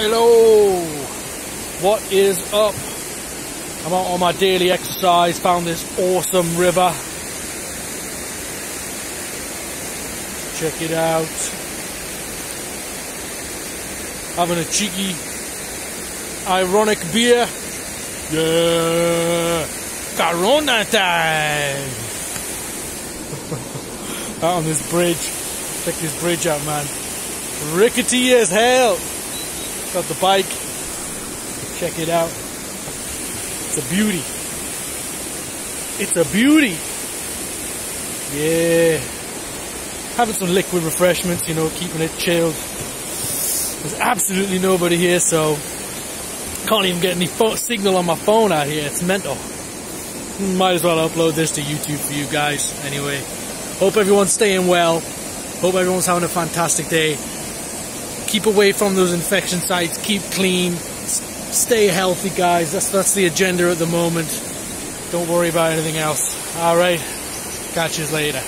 Hello! What is up? I'm out on my daily exercise, found this awesome river. Check it out. Having a cheeky, ironic beer. Yeah! Corona time! out on this bridge. Check this bridge out, man. Rickety as hell. Got the bike. Check it out. It's a beauty. It's a beauty. Yeah. Having some liquid refreshments, you know, keeping it chilled. There's absolutely nobody here, so can't even get any signal on my phone out here. It's mental. Might as well upload this to YouTube for you guys. Anyway, hope everyone's staying well. Hope everyone's having a fantastic day keep away from those infection sites, keep clean, stay healthy, guys. That's that's the agenda at the moment. Don't worry about anything else. All right, catch you later.